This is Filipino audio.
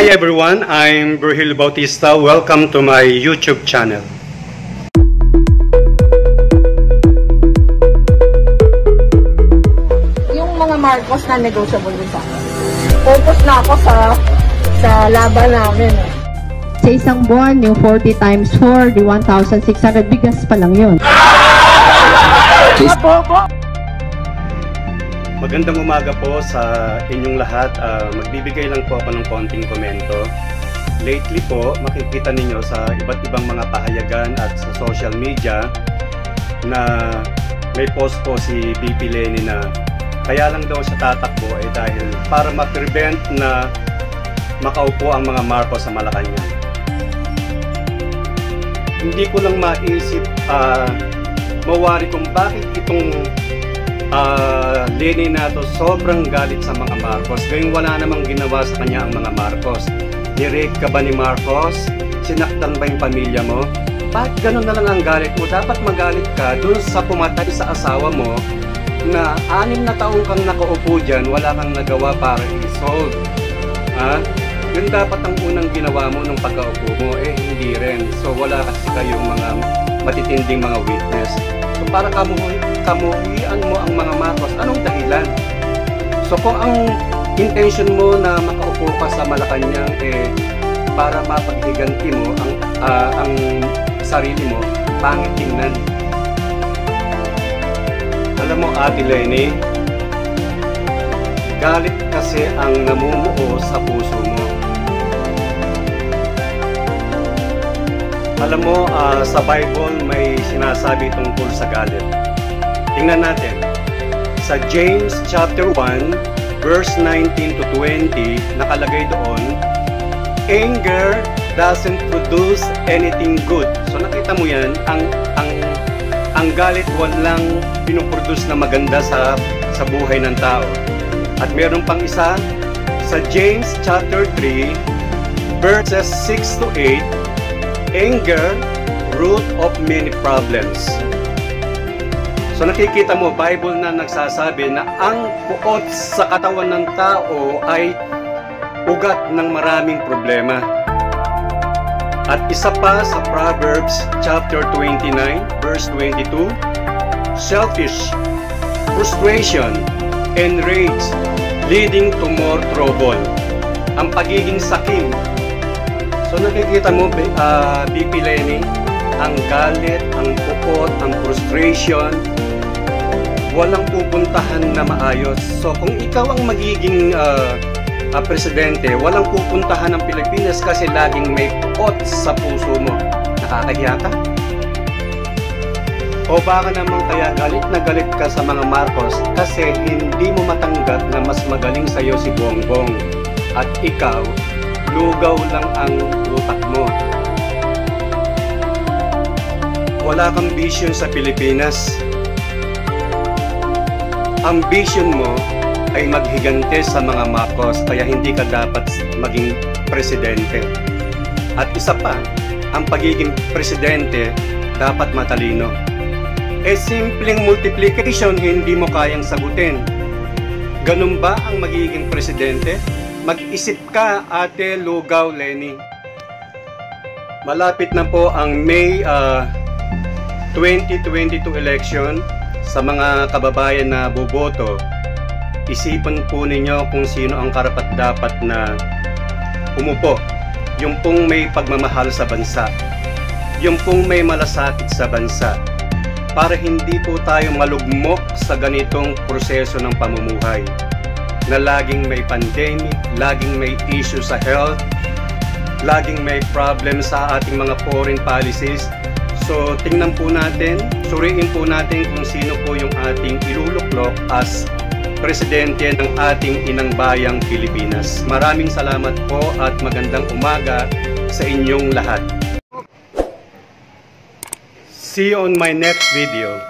Hi everyone, I'm Virgil Bautista. Welcome to my YouTube channel. yung mga Marcos na negotiable din sa akin. Focus na ako sa sa laban namin. eh. Sa isang buwan, yung 40 times 4, di 1,600 bigas pa lang yun. Magandang umaga po sa inyong lahat. Ah, magbibigay lang po ako ng konting komento. Lately po, makikita ninyo sa iba't ibang mga pahayagan at sa social media na may post po si BP Lenny na kaya lang daw siya tatakbo ay dahil para ma-prevent na makaupo ang mga Marcos sa Malacanang. Hindi ko lang maisip ah, mawari kung bakit itong ah Lenny na to sobrang galit sa mga Marcos. Gayong wala namang ginawa sa kanya ang mga Marcos. Nirake ka ba ni Marcos? Sinaktan ba yung pamilya mo? Bakit ganun na lang ang galit mo? Dapat magalit ka dun sa pumatay sa asawa mo na anim na taong kang nakaupo dyan, wala kang nagawa para i-solve. Ha? Yun dapat ang unang ginawa mo nung pagkaupo mo. Eh, hindi rin. So, wala kasi kayong mga matitinding mga witness. So, para kamuhi, kamuhian mo ang mga Marcos, anong dahilan? So, kung ang intention mo na makaupo ka sa Malacanang, eh, para mapaghiganti mo ang, ah, ang sarili mo, pangit tingnan. Alam mo, Ate Lenny, galit kasi ang namumuo sa puso mo. Alam mo, ah, sa Bible may sinasabi tungkol sa galit. Tingnan natin. Sa James chapter 1, verse 19 to 20, nakalagay doon, Anger doesn't produce anything good. So nakita mo yan, ang ang ang galit walang pinuproduce na maganda sa sa buhay ng tao. At meron pang isa sa James chapter 3 verses 6 to 8 anger root of many problems. So nakikita mo Bible na nagsasabi na ang puot sa katawan ng tao ay ugat ng maraming problema. At isa pa sa Proverbs chapter 29 verse 22, selfish, frustration, and rage leading to more trouble. Ang pagiging sakim. So nakikita mo, uh, BP Lenny, ang galit, ang pupot, ang frustration, walang pupuntahan na maayos. So kung ikaw ang magiging uh, uh, presidente, walang pupuntahan ng Pilipinas kasi laging may pupot sa puso mo. Nakakahiya ka? O baka naman kaya galit na galit ka sa mga Marcos kasi hindi mo matanggap na mas magaling sa'yo si Bongbong at ikaw, lugaw lang ang utak mo. Wala kang vision sa Pilipinas. Ang vision mo ay maghigante sa mga Marcos kaya hindi ka dapat maging presidente. At isa pa, ang pagiging presidente dapat matalino. E simpleng multiplication hindi mo kayang sagutin. Ganun ba ang magiging presidente? Mag-isip ka, Ate Lugaw Lenny. Malapit na po ang May ah, 2022 election sa mga kababayan na boboto. Isipan po ninyo kung sino ang karapat dapat na umupo. Yung pong may pagmamahal sa bansa. Yung pong may malasakit sa bansa para hindi po tayo malugmok sa ganitong proseso ng pamumuhay na laging may pandemic, laging may issue sa health, laging may problem sa ating mga foreign policies. So tingnan po natin, suriin po natin kung sino po yung ating iluluklok as presidente ng ating inang bayang Pilipinas. Maraming salamat po at magandang umaga sa inyong lahat. See you on my next video.